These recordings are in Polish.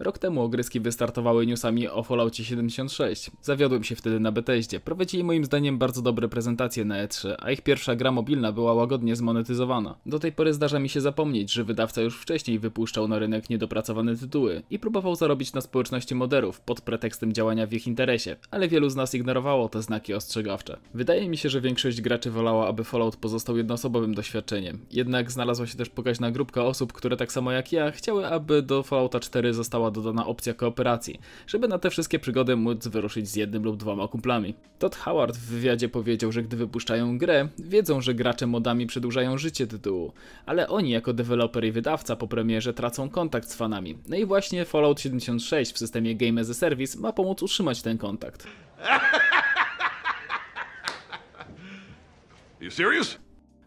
Rok temu ogryski wystartowały newsami o Falloutie 76. Zawiodłem się wtedy na Bethesdzie. Prowadzili moim zdaniem bardzo dobre prezentacje na E3, a ich pierwsza gra mobilna była łagodnie zmonetyzowana. Do tej pory zdarza mi się zapomnieć, że wydawca już wcześniej wypuszczał na rynek niedopracowane tytuły i próbował zarobić na społeczności moderów pod pretekstem działania w ich interesie, ale wielu z nas ignorowało te znaki ostrzegawcze. Wydaje mi się, że większość graczy wolała, aby Fallout pozostał jednoosobowym doświadczeniem. Jednak znalazła się też pokaźna grupka osób, które tak samo jak ja chciały, aby do Fallouta 4 została dodana opcja kooperacji, żeby na te wszystkie przygody móc wyruszyć z jednym lub dwoma kumplami. Todd Howard w wywiadzie powiedział, że gdy wypuszczają grę, wiedzą, że gracze modami przedłużają życie tytułu, ale oni jako deweloper i wydawca po premierze tracą kontakt z fanami. No i właśnie Fallout 76 w systemie Game as a Service ma pomóc utrzymać ten kontakt. You serious?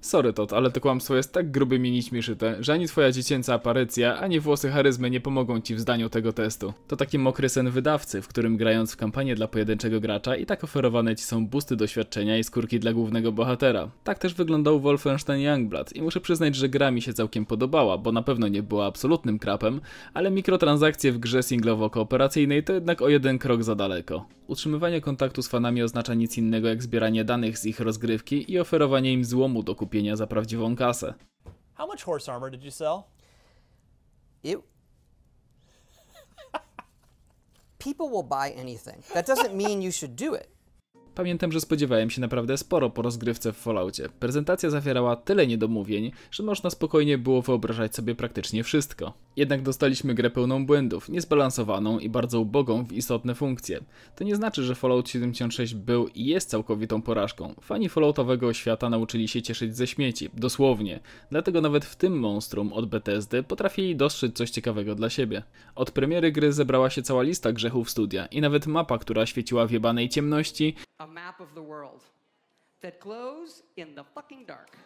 Sorry Todd, ale to kłamstwo jest tak grubymi nićmi szyte, że ani twoja dziecięca aparycja, ani włosy charyzmy nie pomogą ci w zdaniu tego testu. To taki mokry sen wydawcy, w którym grając w kampanię dla pojedynczego gracza i tak oferowane ci są busty doświadczenia i skórki dla głównego bohatera. Tak też wyglądał Wolfenstein Youngblood i muszę przyznać, że gra mi się całkiem podobała, bo na pewno nie była absolutnym krapem, ale mikrotransakcje w grze singlowo-kooperacyjnej to jednak o jeden krok za daleko. Utrzymywanie kontaktu z fanami oznacza nic innego jak zbieranie danych z ich rozgrywki i oferowanie im złomu do kupienia za prawdziwą kasę. How much horse armor did you sell? It. People will buy anything. That doesn't mean you should do it. Pamiętam, że spodziewałem się naprawdę sporo po rozgrywce w Falloutie. Prezentacja zawierała tyle niedomówień, że można spokojnie było wyobrażać sobie praktycznie wszystko. Jednak dostaliśmy grę pełną błędów, niezbalansowaną i bardzo ubogą w istotne funkcje. To nie znaczy, że Fallout 76 był i jest całkowitą porażką. Fani Falloutowego świata nauczyli się cieszyć ze śmieci, dosłownie. Dlatego nawet w tym monstrum od Bethesdy potrafili dostrzec coś ciekawego dla siebie. Od premiery gry zebrała się cała lista grzechów studia i nawet mapa, która świeciła w jebanej ciemności, a map of the world that glows in the fucking dark.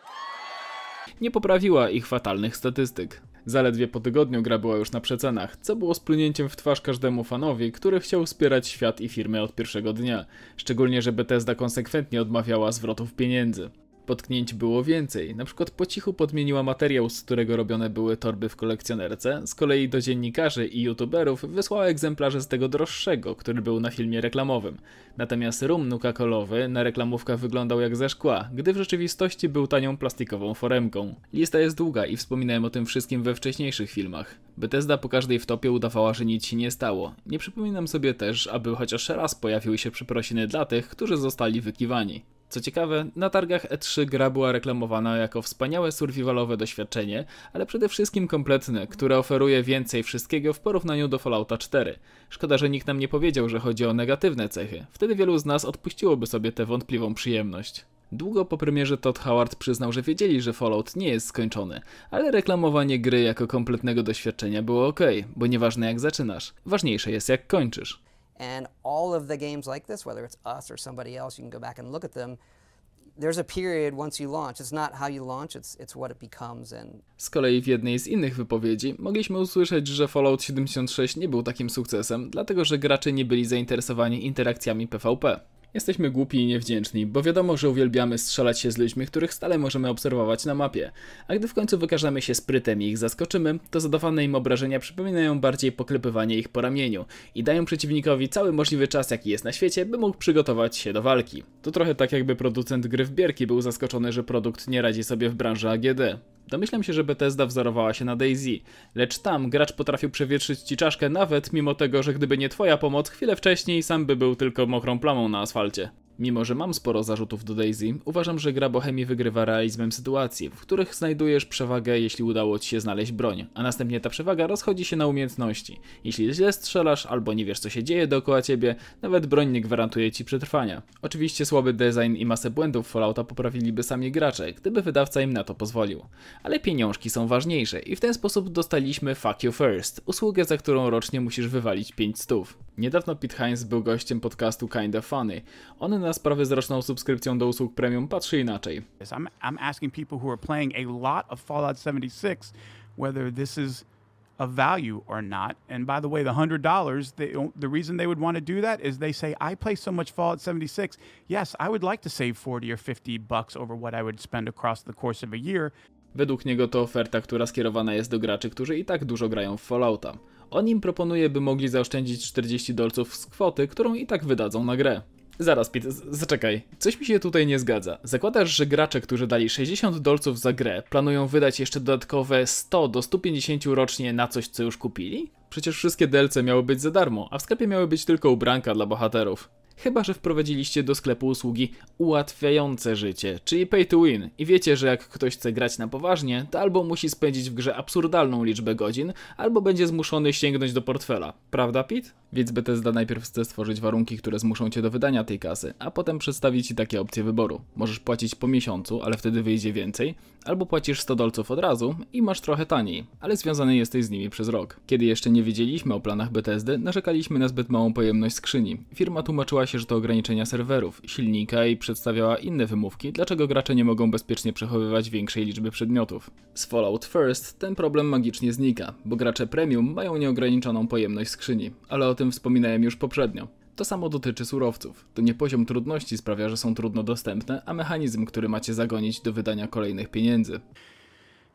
nie poprawiła ich fatalnych statystyk. Zaledwie po tygodniu gra była już na przecenach, co było splunięciem w twarz każdemu fanowi, który chciał wspierać świat i firmę od pierwszego dnia. Szczególnie, że Bethesda konsekwentnie odmawiała zwrotów pieniędzy. Potknięć było więcej, na przykład po cichu podmieniła materiał, z którego robione były torby w kolekcjonerce, z kolei do dziennikarzy i youtuberów wysłała egzemplarze z tego droższego, który był na filmie reklamowym. Natomiast rum nuka-kolowy na reklamówkach wyglądał jak ze szkła, gdy w rzeczywistości był tanią plastikową foremką. Lista jest długa i wspominałem o tym wszystkim we wcześniejszych filmach. Bethesda po każdej wtopie udawała, że nic się nie stało. Nie przypominam sobie też, aby chociaż raz pojawiły się przeprosiny dla tych, którzy zostali wykiwani. Co ciekawe, na targach E3 gra była reklamowana jako wspaniałe survivalowe doświadczenie, ale przede wszystkim kompletne, które oferuje więcej wszystkiego w porównaniu do Fallouta 4. Szkoda, że nikt nam nie powiedział, że chodzi o negatywne cechy. Wtedy wielu z nas odpuściłoby sobie tę wątpliwą przyjemność. Długo po premierze Todd Howard przyznał, że wiedzieli, że Fallout nie jest skończony, ale reklamowanie gry jako kompletnego doświadczenia było ok, bo nieważne jak zaczynasz, ważniejsze jest jak kończysz. And all of the games like this, whether it's us or somebody else, you can go back and look at them. There's a period once you launch. It's not how you launch, it's, it's what it becomes. And Z kolei w jednej z innych wypowiedzi mogliśmy usłyszeć, że Fallout 76 nie był takim sukcesem, dlatego że gracze nie byli zainteresowani interakcjami PvP. Jesteśmy głupi i niewdzięczni, bo wiadomo, że uwielbiamy strzelać się z ludźmi, których stale możemy obserwować na mapie. A gdy w końcu wykażemy się sprytem i ich zaskoczymy, to zadawane im obrażenia przypominają bardziej poklepywanie ich po ramieniu i dają przeciwnikowi cały możliwy czas, jaki jest na świecie, by mógł przygotować się do walki. To trochę tak jakby producent gry w bierki był zaskoczony, że produkt nie radzi sobie w branży AGD. Domyślam się, że Bethesda wzorowała się na Daisy, lecz tam gracz potrafił przewietrzyć ci czaszkę nawet mimo tego, że gdyby nie twoja pomoc, chwilę wcześniej sam by był tylko mokrą plamą na asfalcie. Mimo, że mam sporo zarzutów do Daisy, uważam, że gra Bohemii wygrywa realizmem sytuacji, w których znajdujesz przewagę, jeśli udało ci się znaleźć broń, a następnie ta przewaga rozchodzi się na umiejętności. Jeśli źle strzelasz albo nie wiesz co się dzieje dookoła ciebie, nawet broń nie gwarantuje ci przetrwania. Oczywiście słaby design i masę błędów Fallouta poprawiliby sami gracze, gdyby wydawca im na to pozwolił. Ale pieniążki są ważniejsze i w ten sposób dostaliśmy Fuck You First, usługę za którą rocznie musisz wywalić 5 stów. Niedawno Pete Hines był gościem podcastu Kinda Funny. On na sprawę z roczną subskrypcją do usług premium patrzy inaczej. I'm, I'm asking people who are playing a lot of Fallout 76 whether this is of value or not. And by the way, the hundred dollars, the reason they would want to do that is they say, I play so much Fallout 76. Yes, I would like to save 40 or 50 bucks over what I would spend across the course of a year. Według niego to oferta, która skierowana jest do graczy, którzy i tak dużo grają w Fallouta. On im proponuje, by mogli zaoszczędzić 40 dolców z kwoty, którą i tak wydadzą na grę. Zaraz, z- zaczekaj. Coś mi się tutaj nie zgadza. Zakładasz, że gracze, którzy dali 60 dolców za grę, planują wydać jeszcze dodatkowe 100 do 150 rocznie na coś, co już kupili? Przecież wszystkie DLC miały być za darmo, a w sklepie miały być tylko ubranka dla bohaterów. Chyba, że wprowadziliście do sklepu usługi ułatwiające życie, czyli pay to win. I wiecie, że jak ktoś chce grać na poważnie, to albo musi spędzić w grze absurdalną liczbę godzin, albo będzie zmuszony sięgnąć do portfela. Prawda, Pete? Więc Bethesda najpierw chce stworzyć warunki, które zmuszą cię do wydania tej kasy, a potem przedstawić ci takie opcje wyboru. Możesz płacić po miesiącu, ale wtedy wyjdzie więcej, albo płacisz 100 dolców od razu i masz trochę taniej, ale związany jesteś z nimi przez rok. Kiedy jeszcze nie wiedzieliśmy o planach Bethesdy, narzekaliśmy na zbyt małą pojemność skrzyni. Firma tłumaczyła się, że to ograniczenia serwerów, silnika i przedstawiała inne wymówki, dlaczego gracze nie mogą bezpiecznie przechowywać większej liczby przedmiotów. Z Fallout First ten problem magicznie znika, bo gracze premium mają nieograniczoną pojemność skrzyni, ale o tym wspominałem już poprzednio. To samo dotyczy surowców. To nie poziom trudności sprawia, że są trudno dostępne, a mechanizm, który macie zagonić do wydania kolejnych pieniędzy.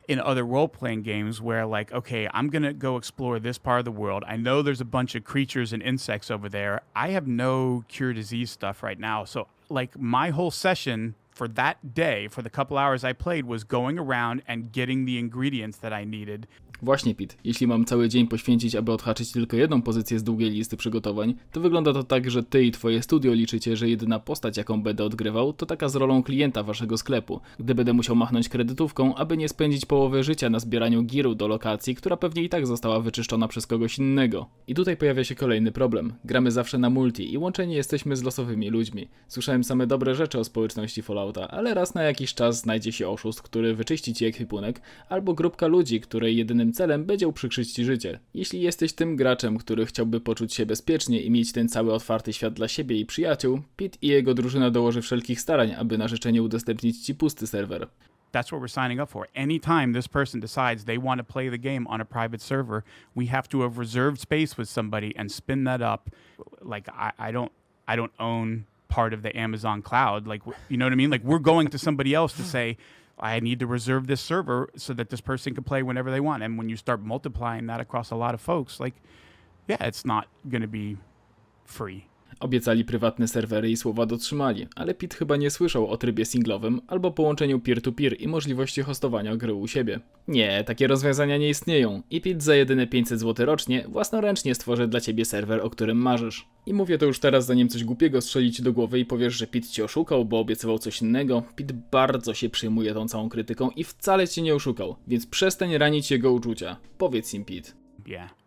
In other role playing games where like okay i'm going to go explore this part of the world. I know there's a bunch of creatures and insects over there. I have no cure disease stuff right now. So like my whole session for that day for the couple hours i played was going around and getting the ingredients that i needed Właśnie, Pit. Jeśli mam cały dzień poświęcić, aby odhaczyć tylko jedną pozycję z długiej listy przygotowań, to wygląda to tak, że ty i twoje studio liczycie, że jedyna postać, jaką będę odgrywał, to taka z rolą klienta waszego sklepu, gdy będę musiał machnąć kredytówką, aby nie spędzić połowy życia na zbieraniu giru do lokacji, która pewnie i tak została wyczyszczona przez kogoś innego. I tutaj pojawia się kolejny problem. Gramy zawsze na multi i łączeni jesteśmy z losowymi ludźmi. Słyszałem same dobre rzeczy o społeczności Fallouta, ale raz na jakiś czas znajdzie się oszust, który wyczyści ci ekwipunek, albo grupka ludzi, której jedynym celem będzie uprzykrzyć ci życie. Jeśli jesteś tym graczem, który chciałby poczuć się bezpiecznie i mieć ten cały otwarty świat dla siebie i przyjaciół, Pete i jego drużyna dołoży wszelkich starań, aby na życzenie udostępnić ci pusty serwer. that's what we're signing up for. Anytime this person decides they want to play the game on a private server, we have to have reserved space with somebody and spin that up. Like I, I don't I don't own part of the Amazon cloud. Like you know what I mean? Like we're going to somebody else to say I need to reserve this server so that this person can play whenever they want. And when you start multiplying that across a lot of folks, like yeah, it's not going to be free. Obiecali prywatne serwery i słowa dotrzymali, ale Pete chyba nie słyszał o trybie singlowym albo połączeniu peer-to-peer i możliwości hostowania gry u siebie. Nie, takie rozwiązania nie istnieją i Pete za jedyne 500 zł rocznie własnoręcznie stworzy dla ciebie serwer, o którym marzysz. I mówię to już teraz, zanim coś głupiego strzeli ci do głowy i powiesz, że Pete cię oszukał, bo obiecywał coś innego. Pete bardzo się przyjmuje tą całą krytyką i wcale cię nie oszukał, więc przestań ranić jego uczucia. Powiedz im, Pete. yeah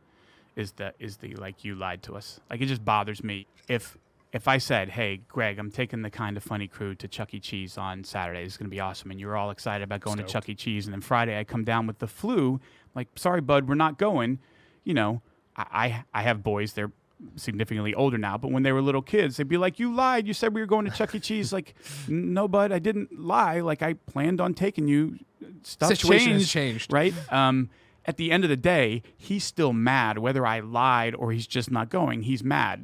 is the is the like you lied to us. Like it just bothers me if if i said hey greg i'm taking the kind of funny crew to chuck e. Cheese on saturday. It's going to be awesome. And you're all excited about going to chuck e. Cheese. And then friday i come down with the flu. Like sorry bud we're not going. You know i i, I have boys. They're significantly older now. But when they were little kids they'd be like you lied. You said we were going to chuck e. Cheese. Like no bud i didn't lie. Like i planned on taking you. Stuff Situation has changed, changed. right? Um, at the end of the day, he's still mad whether I lied or he's just not going. He's mad.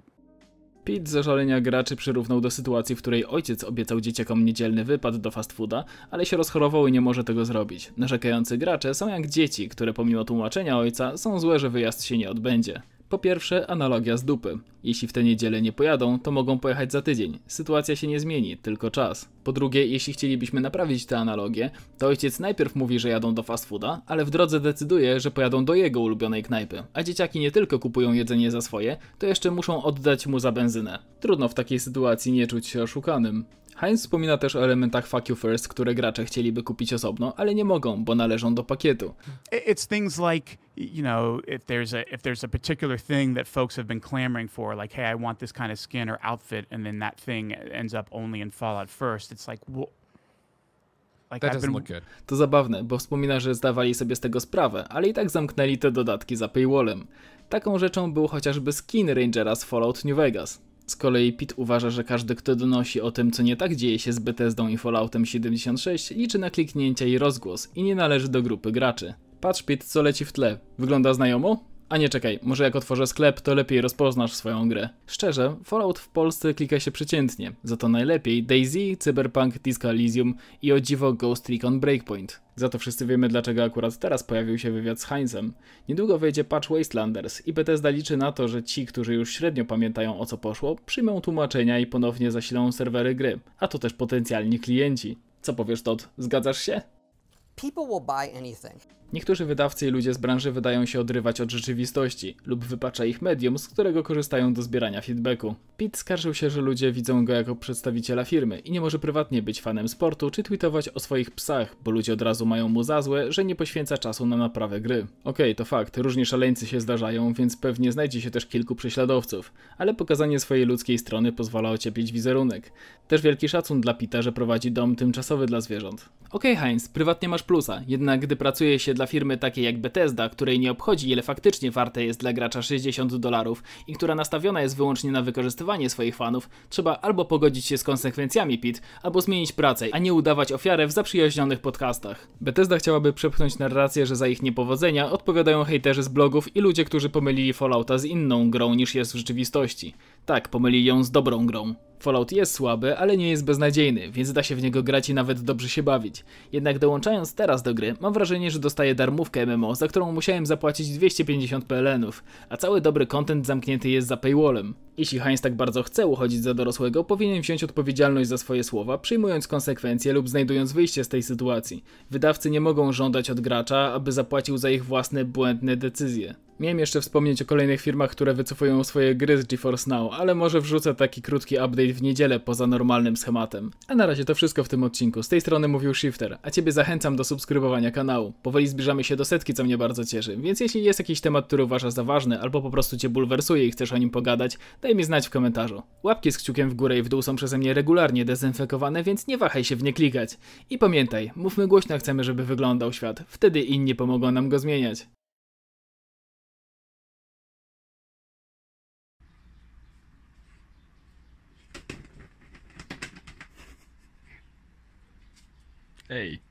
Pete zażalenia graczy przyrównał do sytuacji, w której ojciec obiecał dzieciakom niedzielny wypad do fast fooda, ale się rozchorował i nie może tego zrobić. Narzekający gracze są jak dzieci, które pomimo tłumaczenia ojca są złe, że wyjazd się nie odbędzie. Po pierwsze, analogia z dupy. Jeśli w tę niedzielę nie pojadą, to mogą pojechać za tydzień. Sytuacja się nie zmieni, tylko czas. Po drugie, jeśli chcielibyśmy naprawić tę analogię, to ojciec najpierw mówi, że jadą do fast fooda, ale w drodze decyduje, że pojadą do jego ulubionej knajpy. A dzieciaki nie tylko kupują jedzenie za swoje, to jeszcze muszą oddać mu za benzynę. Trudno w takiej sytuacji nie czuć się oszukanym. Heinz wspomina też o elementach Fuck You First, które gracze chcieliby kupić osobno, ale nie mogą, bo należą do pakietu. It's things like you know if there's a if there's a particular thing that folks have been clamoring for, like hey, I want this kind of skin or outfit, and then that thing ends up only in Fallout First. It's like well, like That been look good. To zabawne, bo wspomina, że zdawali sobie z tego sprawę, ale i tak zamknęli te dodatki za paywallem. Taką rzeczą był chociażby skin Rangera z Fallout New Vegas. Z kolei Pete uważa, że każdy, kto donosi o tym, co nie tak dzieje się z Bethesdą i Falloutem 76, liczy na kliknięcia i rozgłos i nie należy do grupy graczy. Patrz Pete, co leci w tle. Wygląda znajomo? A nie czekaj, może jak otworzę sklep, to lepiej rozpoznasz swoją grę. Szczerze, Fallout w Polsce klika się przeciętnie, za to najlepiej DayZ, Cyberpunk, Disco Elysium i o dziwo Ghost Recon Breakpoint. Za to wszyscy wiemy dlaczego akurat teraz pojawił się wywiad z Heinzem. Niedługo wejdzie patch Wastelanders i Bethesda liczy na to, że ci, którzy już średnio pamiętają o co poszło, przyjmą tłumaczenia i ponownie zasilą serwery gry, a to też potencjalni klienci. Co powiesz Todd, zgadzasz się? People will buy anything. Niektórzy wydawcy i ludzie z branży wydają się odrywać od rzeczywistości lub wypacza ich medium, z którego korzystają do zbierania feedbacku. Pete skarżył się, że ludzie widzą go jako przedstawiciela firmy i nie może prywatnie być fanem sportu czy tweetować o swoich psach, bo ludzie od razu mają mu za złe, że nie poświęca czasu na naprawę gry. Okej, to fakt, różni szaleńcy się zdarzają, więc pewnie znajdzie się też kilku prześladowców, ale pokazanie swojej ludzkiej strony pozwala ocieplić wizerunek. Też wielki szacun dla Pita, że prowadzi dom tymczasowy dla zwierząt. Okej Heinz, prywatnie masz plusa, jednak gdy pracuje się dla firmy takiej jak Bethesda, której nie obchodzi ile faktycznie warte jest dla gracza 60 dolarów i która nastawiona jest wyłącznie na wykorzystywanie swoich fanów, trzeba albo pogodzić się z konsekwencjami PIT, albo zmienić pracę, a nie udawać ofiarę w zaprzyjaźnionych podcastach. Bethesda chciałaby przepchnąć narrację, że za ich niepowodzenia odpowiadają hejterzy z blogów i ludzie, którzy pomylili Fallouta z inną grą niż jest w rzeczywistości. Tak, pomylili ją z dobrą grą. Fallout jest słaby, ale nie jest beznadziejny, więc da się w niego grać i nawet dobrze się bawić. Jednak dołączając teraz do gry, mam wrażenie, że dostaję darmówkę MMO, za którą musiałem zapłacić 250 PLN-ów, a cały dobry content zamknięty jest za paywallem. Jeśli Heinz tak bardzo chce uchodzić za dorosłego, powinien wziąć odpowiedzialność za swoje słowa, przyjmując konsekwencje lub znajdując wyjście z tej sytuacji. Wydawcy nie mogą żądać od gracza, aby zapłacił za ich własne błędne decyzje. Miałem jeszcze wspomnieć o kolejnych firmach, które wycofują swoje gry z GeForce Now, ale może wrzucę taki krótki update w niedzielę poza normalnym schematem. A na razie to wszystko w tym odcinku. Z tej strony mówił Shifter, a ciebie zachęcam do subskrybowania kanału. Powoli zbliżamy się do setki, co mnie bardzo cieszy, więc jeśli jest jakiś temat, który uważasz za ważny, albo po prostu cię bulwersuje i chcesz o nim pogadać, daj mi znać w komentarzu. Łapki z kciukiem w górę i w dół są przeze mnie regularnie dezynfekowane, więc nie wahaj się w nie klikać. I pamiętaj, mówmy głośno chcemy, żeby wyglądał świat, wtedy inni pomogą nam go zmieniać. Hey.